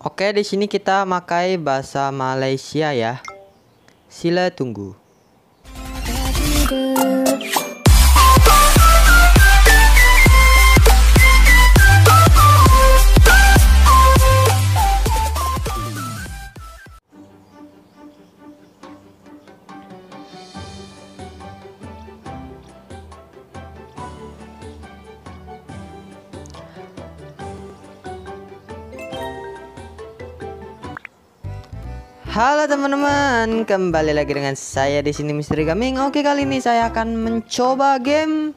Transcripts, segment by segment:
Oke, di sini kita pakai bahasa Malaysia ya. Sila tunggu. Halo teman-teman, kembali lagi dengan saya di sini Misteri Gaming. Oke, kali ini saya akan mencoba game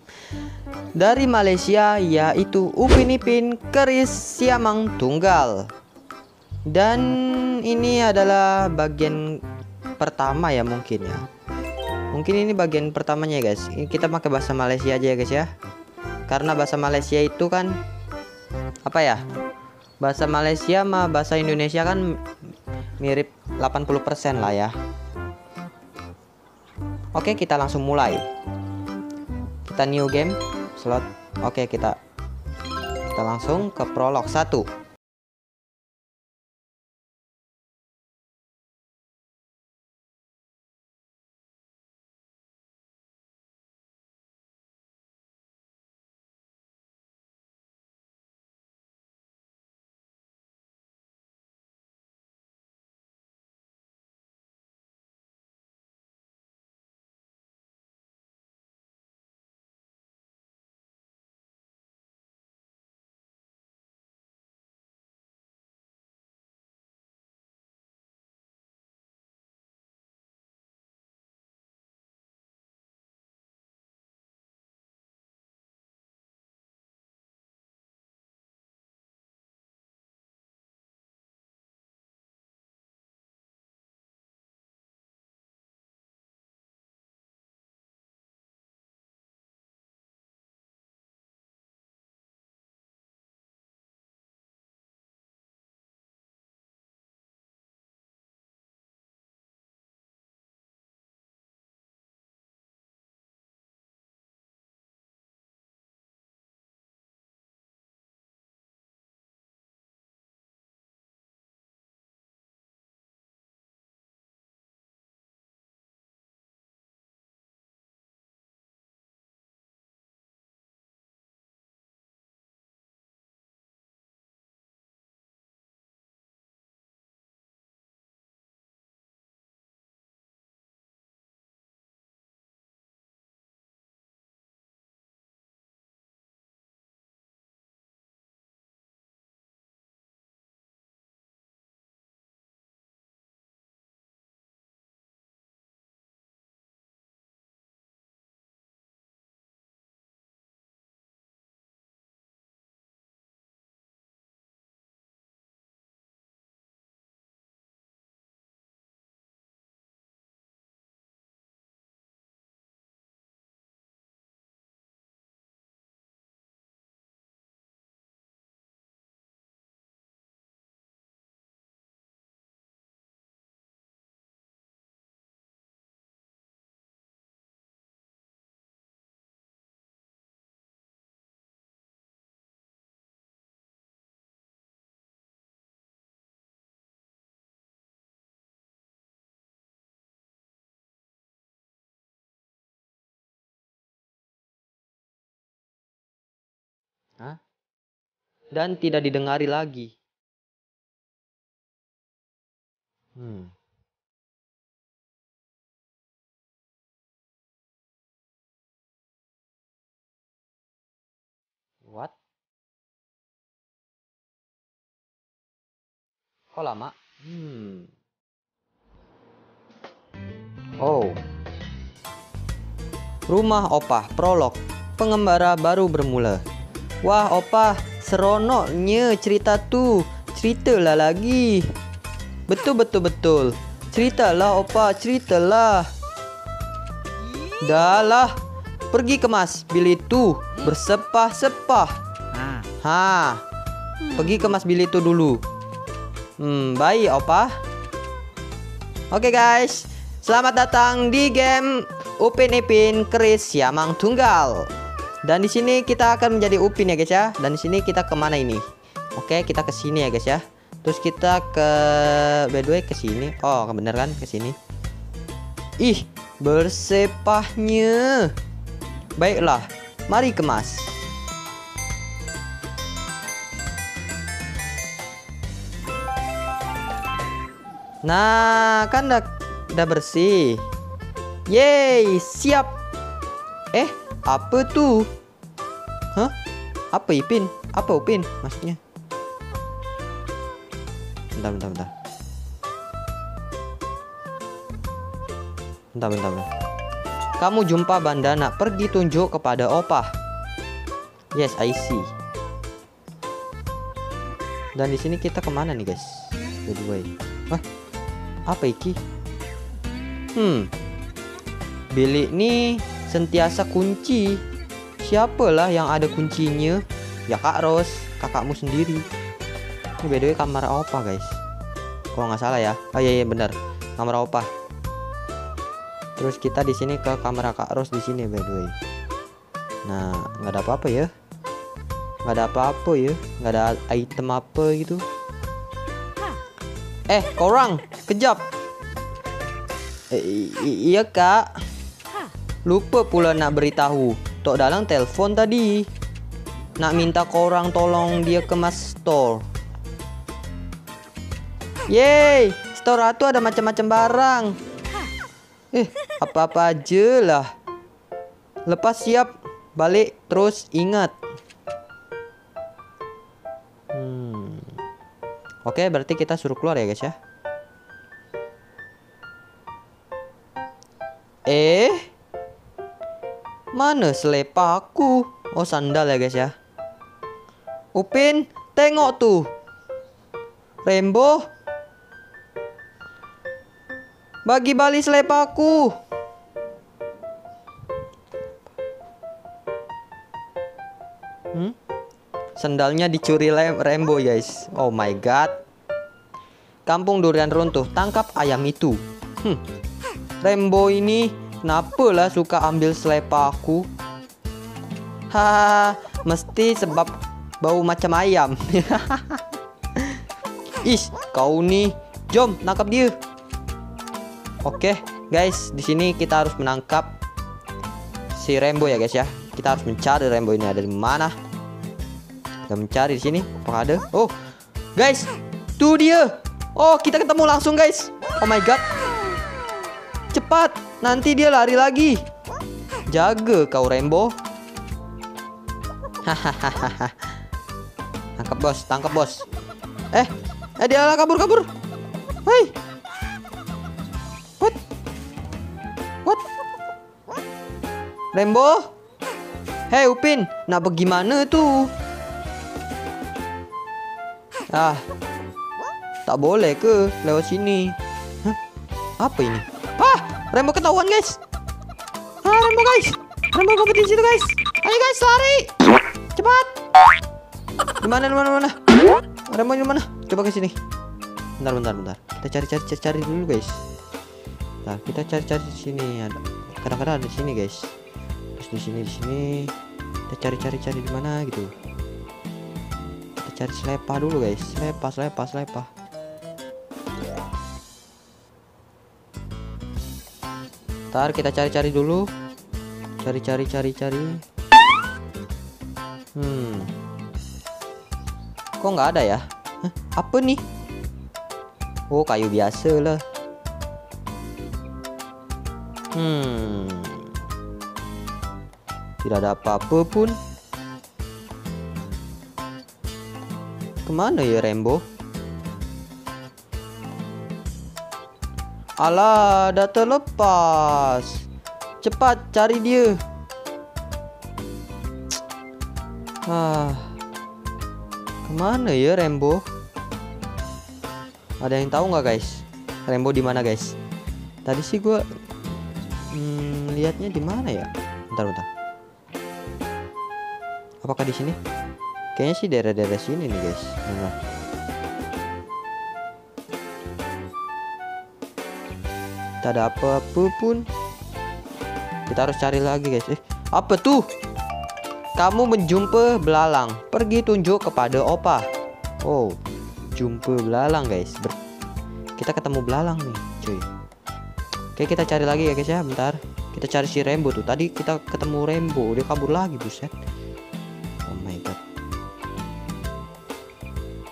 dari Malaysia yaitu Upin Ipin Keris Siamang Tunggal. Dan ini adalah bagian pertama ya mungkin ya. Mungkin ini bagian pertamanya ya guys. Kita pakai bahasa Malaysia aja ya guys ya. Karena bahasa Malaysia itu kan apa ya? Bahasa Malaysia sama bahasa Indonesia kan mirip 80% lah ya. Oke kita langsung mulai. Kita new game slot. Oke kita kita langsung ke prolog 1 Hah? Dan tidak didengari lagi. Hmm. What? Kok lama? Hmm. Oh. Rumah Opah Prolog. Pengembara baru bermula. Wah opa seronoknya cerita tu. Ceritalah lagi. Betul betul betul. Ceritalah opa ceritalah. Dah lah. Pergi kemas bilik tu. Bersepah-sepah. Ha. Pergi kemas bilik tu dulu. Hmm baik opa Oke okay, guys. Selamat datang di game Upin Ipin Keris Yamang Tunggal dan di sini kita akan menjadi Upin ya guys ya. Dan di sini kita ke mana ini? Oke, kita ke sini ya guys ya. Terus kita ke by the way ke sini. Oh, bener kan ke sini. Ih, bersepahnya. Baiklah, mari kemas. Nah, kan udah, udah bersih. Yeay, siap. Eh, apa tuh? Hah? Apa Ipin? Apa Upin maksudnya? Bentar, bentar, bentar. Bentar, bentar, bentar. Kamu jumpa bandana, pergi tunjuk kepada opah. Yes, I see. Dan di sini kita ke mana nih guys? By the way. Wah, apa iki? Hmm. Bilik ini sentiasa kunci. Siapalah yang ada kuncinya? Ya Kak Ros, kakakmu sendiri. Ini by the kamar opa guys. Kalau nggak salah ya. Oh iya iya benar. Kamar opa. Terus kita di sini ke kamar Kak Ros di sini by. Nah, nggak ada apa-apa ya. Nggak ada apa-apa ya. Nggak ada item apa gitu. Eh, korang, kejap. Eh, iya kak. Lupa pula nak beritahu. Tok Dalang telepon tadi. Nak minta korang tolong dia kemas store. Yeay, store itu ada macam-macam barang. Eh, apa-apa aja lah. Lepas siap, balik terus ingat. Hmm. Oke, berarti kita suruh keluar ya, guys ya. Eh, mana selepaku? Oh, sandal ya, guys ya. Upin, tengok tuh. Rembo. Bagi balik selepaku. Hmm? Sendalnya dicuri Rembo guys Oh my god Kampung durian runtuh Tangkap ayam itu hmm. Rembo ini Kenapa lah suka ambil selepaku Hahaha Mesti sebab Bau macam ayam Ish Kau nih Jom nangkap dia Oke guys di sini kita harus menangkap Si Rembo ya guys ya Kita harus mencari Rembo ini ada di mana kita mencari di sini. Apakah ada? Oh, guys, tuh dia. Oh, kita ketemu langsung, guys. Oh my god. Cepat, nanti dia lari lagi. Jaga kau Rembo. Hahaha. tangkap bos, tangkap bos. Eh, eh dia lah kabur kabur. Hei. What? What? Rembo? Hei Upin, nak bagaimana tuh? Ah, tak boleh ke lewat sini? Hah? Apa ini? Ah, Rembo ketahuan guys. Ah, Rembo guys. Rembo kompetisi itu guys. Ayo guys, lari. Cepat. Di mana di mana? Rembo di mana? Coba ke sini. Bentar bentar bentar. Kita cari cari cari, cari dulu guys. Nah, kita cari cari di sini ada. Kadang-kadang ada di sini guys. Terus di sini di sini. Kita cari cari cari di mana gitu cari selepa dulu guys selepa selepa selepa ntar kita cari-cari dulu. Cari-cari cari-cari. Hmm. Kok nggak ada ya? Hah, apa nih? Oh kayu biasa lah. Hmm. Tidak ada apa-apa pun. Ke mana ya Rembo? Alah, dah terlepas. Cepat cari dia. Ah. Ke mana ya Rembo? Ada yang tahu nggak guys? Rembo di mana guys? Tadi sih gue hmm, lihatnya di mana ya? Bentar bentar. Apakah di sini? Kayaknya sih daerah-daerah sini nih guys. Nah. Tak ada apa-apa pun. Kita harus cari lagi guys. Eh, apa tuh? Kamu menjumpa belalang. Pergi tunjuk kepada opa. Oh. jumpa belalang guys Ber kita ketemu belalang nih cuy oke kita cari lagi ya guys ya bentar kita cari si Rembo tuh tadi kita ketemu Rembo dia kabur lagi buset oh my god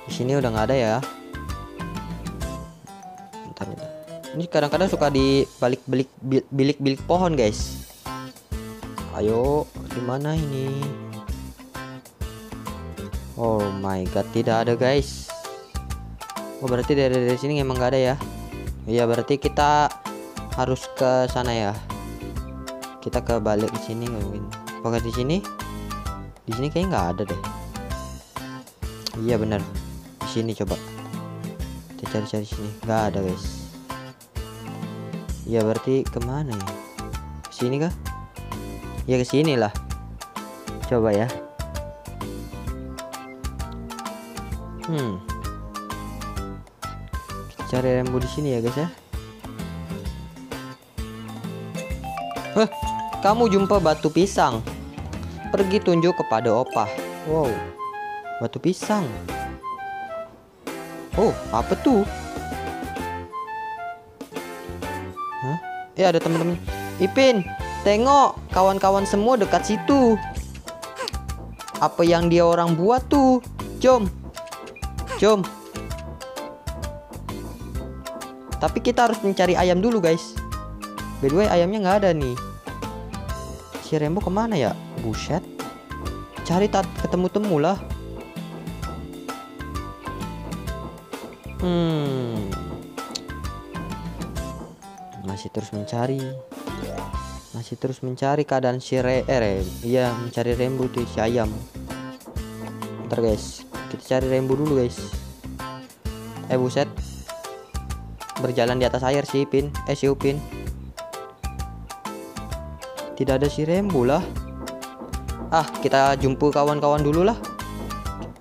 di sini udah nggak ada ya ini kadang-kadang suka di balik balik bilik bilik pohon guys. Ayo di mana ini? Oh my god tidak ada guys. Oh berarti dari, dari sini emang nggak ada ya? Iya berarti kita harus ke sana ya. Kita ke balik di sini mungkin pokoknya di sini? Di sini kayak nggak ada deh. Iya benar. Di sini coba. Kita cari-cari sini. Nggak ada guys iya berarti ke mana ya sini kah ya ke sini lah coba ya hmm cari rembu di sini ya guys ya Hah, kamu jumpa batu pisang. Pergi tunjuk kepada opah. Wow, batu pisang. Oh, apa tuh? Eh, ada teman-teman. Ipin, tengok kawan-kawan semua dekat situ. Apa yang dia orang buat tuh? Jom. Jom. Tapi kita harus mencari ayam dulu, guys. By the way ayamnya nggak ada nih. Si Rembo ke mana ya? Buset. Cari tak ketemu temu lah. Hmm. Masih terus mencari. Masih terus mencari keadaan si Re eh, Iya, mencari Rembo tuh si ayam. Ntar guys, kita cari Rembo dulu guys. Eh buset. Berjalan di atas air si Pin, eh si Upin tidak ada si Rembo lah ah kita jumpa kawan-kawan dulu lah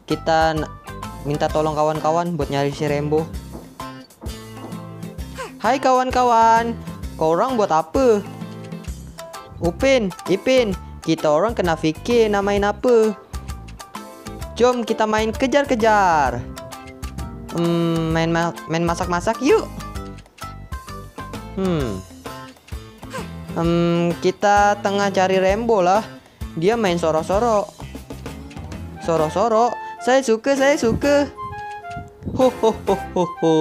kita minta tolong kawan-kawan buat nyari si Rembo Hai kawan-kawan kau orang buat apa? Upin Ipin kita orang kena fikir namain apa. Jom kita main kejar-kejar. Hmm, main ma main masak-masak yuk. Hmm. Um, kita tengah cari Rembo lah. Dia main soro-soro soro-soro saya suka saya suka. Ho ho ho ho ho.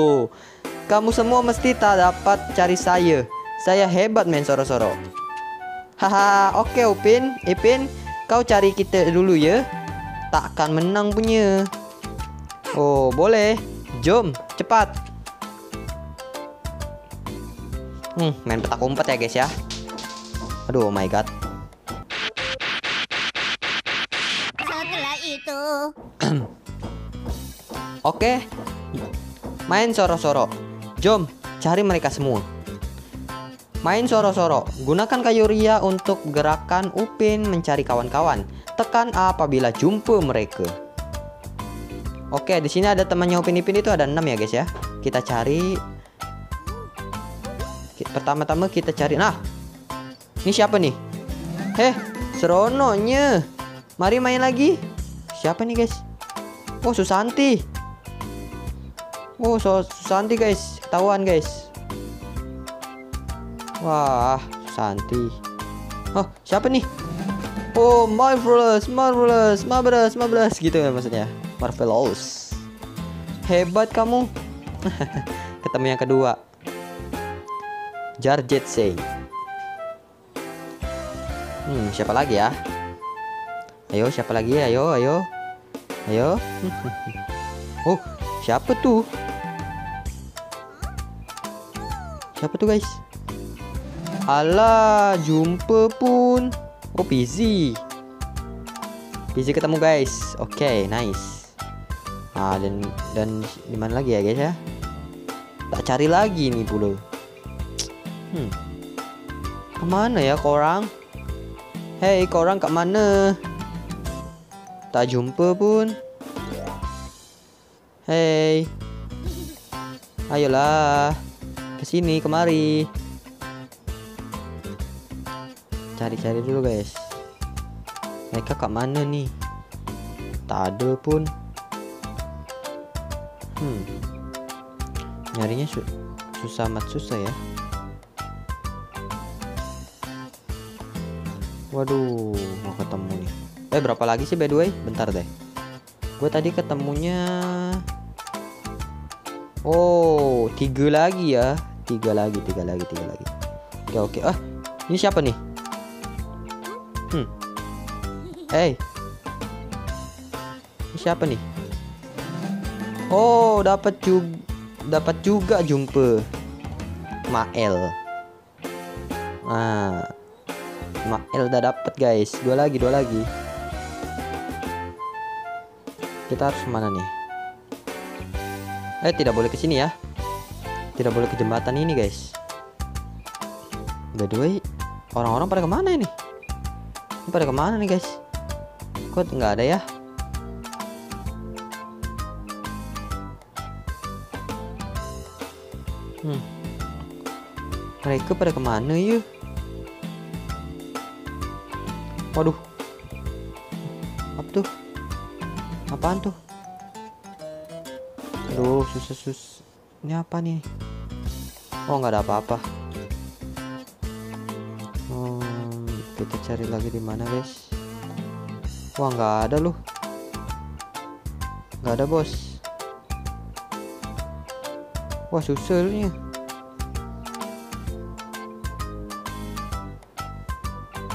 Kamu semua mesti tak dapat cari saya saya hebat main soro-soro haha oke Upin Ipin kau cari kita dulu ya tak akan menang punya oh boleh jom cepat hmm main petak umpet ya guys ya Aduh, oh my god. Setelah itu. Oke. Main soro-soro. Jom, cari mereka semua. Main soro-soro. Gunakan kayu ria untuk gerakan Upin mencari kawan-kawan. Tekan A apabila jumpa mereka. Oke, di sini ada temannya Upin Ipin itu ada 6 ya, guys ya. Kita cari Pertama-tama kita cari. Nah, ini siapa nih? Heh, serononya. Mari main lagi. Siapa nih, guys? Oh, Susanti. Oh, Susanti, guys. Ketahuan, guys. Wah, Susanti. Oh, siapa nih? Oh, marvelous, marvelous, marvelous, marvelous gitu ya maksudnya. Marvelous. Hebat kamu. Ketemu yang kedua. Jarjet Singh. Hmm, siapa lagi ya? Ayo, siapa lagi? Ayo, ayo. Ayo. oh, siapa tuh? Siapa tuh, guys? Alah, jumpa pun. Oh, Pizzy. Pizzy ketemu, guys. Oke, okay, nice. Ah, dan dan di mana lagi ya, guys ya? Tak cari lagi nih pula. Hmm. Ke mana ya korang? Hei, korang kat mana? Tak jumpa pun. Hei. Ayolah. Ke sini, kemari. Cari-cari dulu, guys. Mereka kat mana nih? Tak ada pun. Hmm. Nyarinya su susah amat susah ya. Waduh, mau ketemu nih. Eh, berapa lagi sih by the way? Bentar deh. Gue tadi ketemunya Oh, tiga lagi ya. Tiga lagi, tiga lagi, tiga lagi. Oke, oke. Ah, ini siapa nih? Hey. Ini siapa nih? Oh, dapat juga dapat juga jumpa Mael. Nah, Mael udah dapat guys. Dua lagi, dua lagi. Kita harus ke mana nih? Eh, tidak boleh ke sini ya. Tidak boleh ke jembatan ini guys. By the orang-orang pada ke mana ini? Ini pada ke mana nih guys? Kok nggak ada ya? Hmm. Mereka pada ke mana ya? Waduh. Apa tuh? Apaan tuh? Aduh, susah sus. Ini apa nih? Oh, nggak ada apa-apa. Hmm, kita cari lagi di mana, guys? Wah, nggak ada loh. Nggak ada, bos. Wah, susah nih.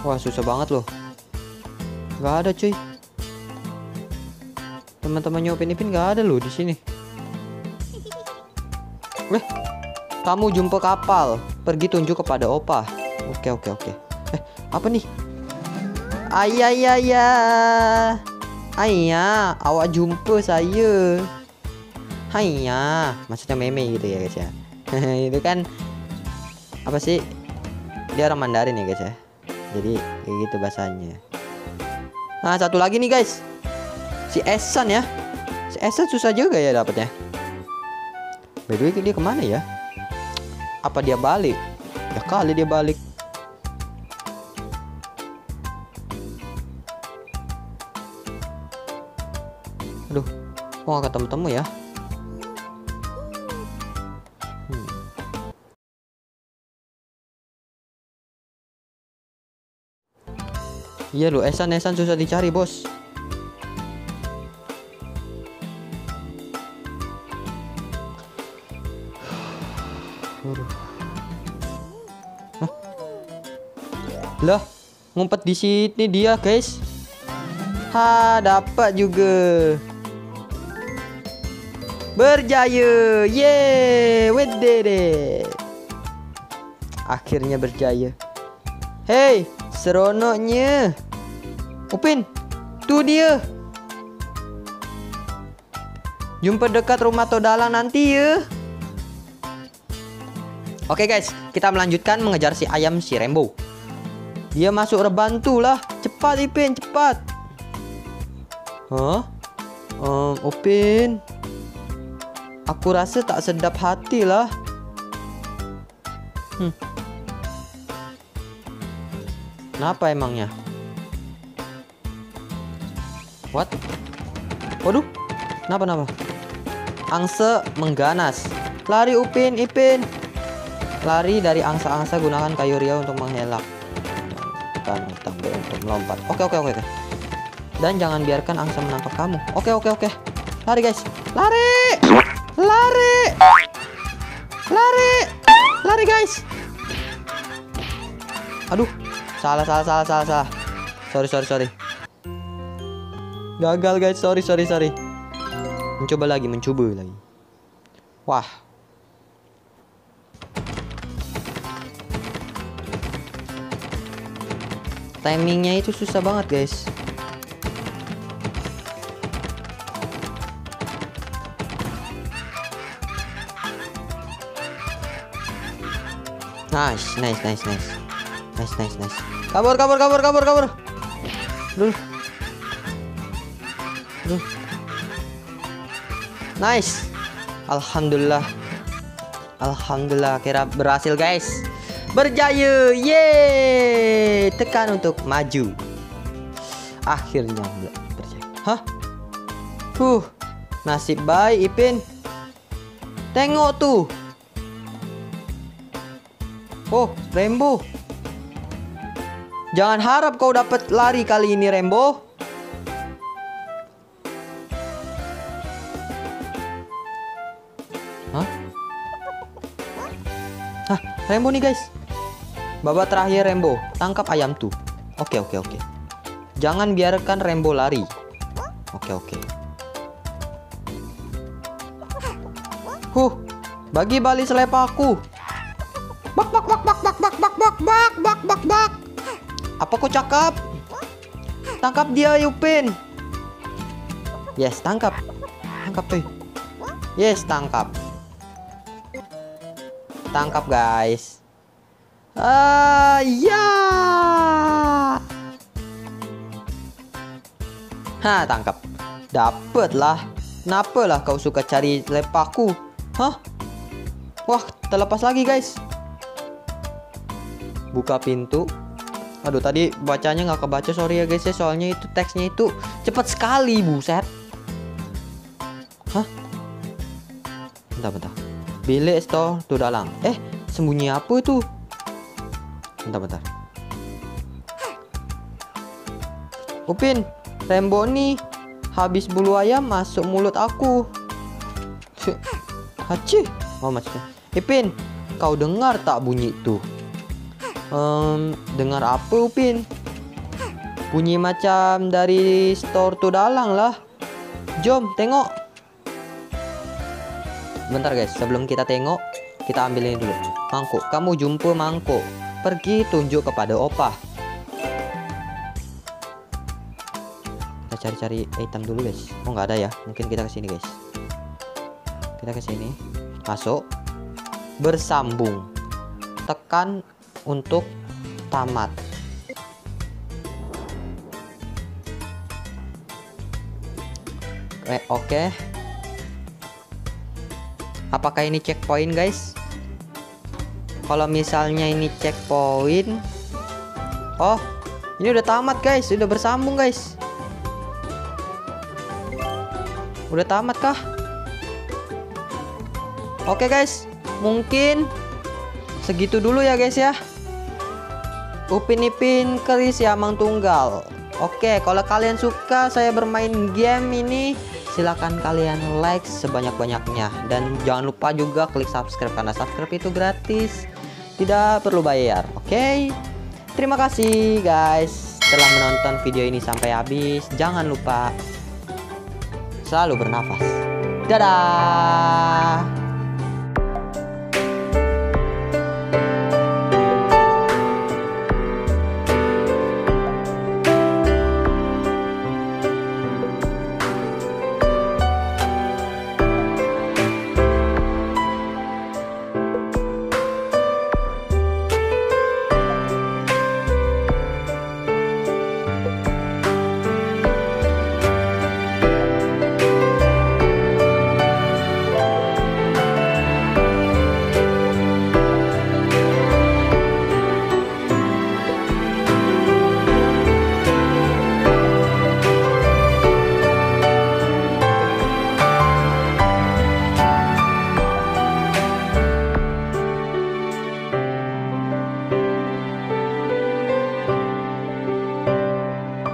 Wah, susah banget loh. Nggak ada, cuy. Teman-teman nyopin Ipin nggak ada loh di sini. Eh, kamu jumpa kapal. Pergi tunjuk kepada Opa. Oke, oke, oke. Eh, apa nih? Ayah, ayah, ayah. Awak jumpa saya. Haiya, maksudnya meme gitu ya guys ya. itu kan apa sih? Dia orang Mandarin ya guys ya. Jadi kayak gitu bahasanya. Nah, satu lagi nih guys. Si Esan ya. Si Esan susah juga ya dapatnya. By the dia ke mana ya? Apa dia balik? Ya kali dia balik. Kok gak ketemu-temu ya? Hmm. Iya lo, Esan Esan susah dicari bos. Lah, ngumpet di sini dia, guys. Ha, dapat juga. Berjaya. Yeay, we. Akhirnya berjaya. Hey, seronoknya. Upin, tuh dia. Jumpa dekat rumah Todalang nanti ya. Oke guys, kita melanjutkan mengejar si ayam si Rembo. Dia masuk reban tuh lah. Cepat Ipin, cepat. Hah? Um, Upin. Aku rasa tak sedap hati lah. Hmm. Kenapa emangnya? What? Waduh. Kenapa, kenapa? Angsa mengganas. Lari Upin, Ipin. Lari dari angsa-angsa gunakan kayu ria untuk menghelak. Dan B untuk melompat. Oke, oke, oke, oke. Dan jangan biarkan angsa menangkap kamu. Oke, oke, oke. Lari, guys. Lari! Lari! Lari! Lari, guys. Aduh. Salah, salah, salah, salah, salah. Sorry, sorry, sorry. Gagal, guys. Sorry, sorry, sorry. Mencoba lagi, mencoba lagi. Wah, timingnya itu susah banget guys nice nice nice nice. Nice nice nice. Kabur kabur kabur kabur kabur. Duh. Duh. nice. Alhamdulillah. Alhamdulillah kira berhasil guys. Berjaya. Yeay. Tekan untuk maju. Akhirnya berjaya. Hah? Huh. Nasib baik Ipin. Tengok tuh. Oh, Rembo. Jangan harap kau dapat lari kali ini, Rembo. Hah? Hah, Rembo nih, guys. Babak terakhir Rembo, tangkap ayam tuh. Oke, oke, oke. Jangan biarkan Rembo lari. Oke, oke. Huh, bagi balik selepaku. Bak bak bak bak bak bak bak bak bak bak bak. Apa kau cakap? Tangkap dia, Yupin. Yes, tangkap. Tangkap, tuh. Yes, tangkap. Tangkap, guys. Ah, ya. Hah, tangkap. Dapet lah. Kenapa lah kau suka cari lepaku? Hah? Wah, terlepas lagi, guys. Buka pintu. Aduh, tadi bacanya nggak kebaca, sorry ya guys ya. Soalnya itu teksnya itu cepat sekali, buset. Hah? Bentar, bentar. Bilik store tuh dalam. Eh, sembunyi apa itu? Bentar, bentar. Upin, Rembo nih habis bulu ayam masuk mulut aku. Haci. Oh maksudnya. Ipin, kau dengar tak bunyi itu? Um, dengar apa Upin? Bunyi macam dari store tuh dalang lah. Jom tengok. Bentar guys, sebelum kita tengok, kita ambil ini dulu. Mangkuk, kamu jumpa mangkuk. Pergi tunjuk kepada opah. Kita cari-cari item dulu guys. Oh nggak ada ya? Mungkin kita ke sini guys. Kita ke sini, masuk, bersambung, tekan untuk tamat. Oke. Apakah ini checkpoint, guys? Kalau misalnya ini checkpoint, oh, ini udah tamat, guys. Udah bersambung, guys. Udah tamat kah? Oke, guys. Mungkin segitu dulu ya, guys ya. Upin Ipin Keris Yamang Tunggal. Oke, kalau kalian suka saya bermain game ini, silahkan kalian like sebanyak-banyaknya dan jangan lupa juga klik subscribe karena subscribe itu gratis, tidak perlu bayar. Oke, terima kasih guys telah menonton video ini sampai habis. Jangan lupa selalu bernafas. Dadah.